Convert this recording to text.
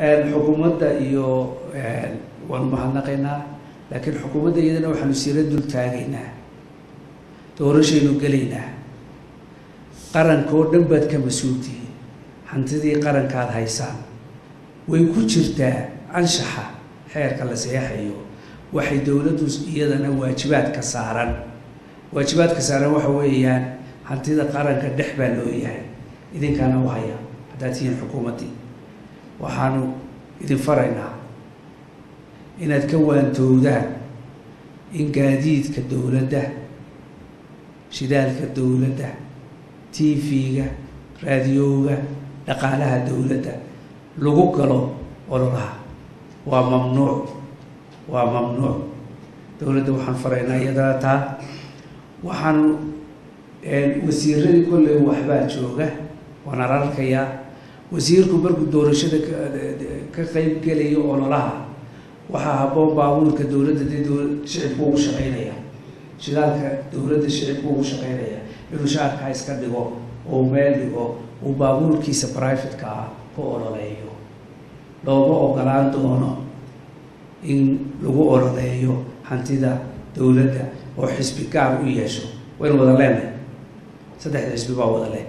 xukuumadda iyo waanu mahadnaqaynaa laakiin xukuumadda iyadana waxaanu siira dul taagaynaa doorashaynu gelaynaa. Qaranka oo dhan baad ka mas'uultihiin. Hantidii qarankaad haysaan way ku jirtaa anshaxa xeerka la seexayo. Waxay dowladdu iyadana waajibaadka saaran. Waajibaadka saaran waxa weeyaan hantida qaranka dhex baa loo yahay. Idinkaana u haya haddaad tihiin xukuumaddii waxaanu idin faraynaa inaad ka waantowdaan in gaadiidka dowladda shidaalka dowladda t v-ga raadiyooga dhaqaalaha dowladda lagu galo ololaha. Waa mamnuuc waa mamnuuc. Dowladda waxaan faraynaa iyadana taa. Waxaanu wasiiradii kolley waxbaa jooga waan ararkayaa wasiirku markuu doorashada ka qeyb gelayo ololaha waxaa habboon baabuurka dowladda dee shicibku ugu shaqeynaya shidaalka dowladda shicibku ugu shaqeynaya inuu shacabkaa iska dhigo oo meel dhigo uu baabuurkiisa brivatka ah ku ololeeyo. Looma ogolaan doono in lagu ololeeyo hantida dowladda oo xisbi gaar u yeesho. Waynu wada leenahay saddexda xisbi baa wada leh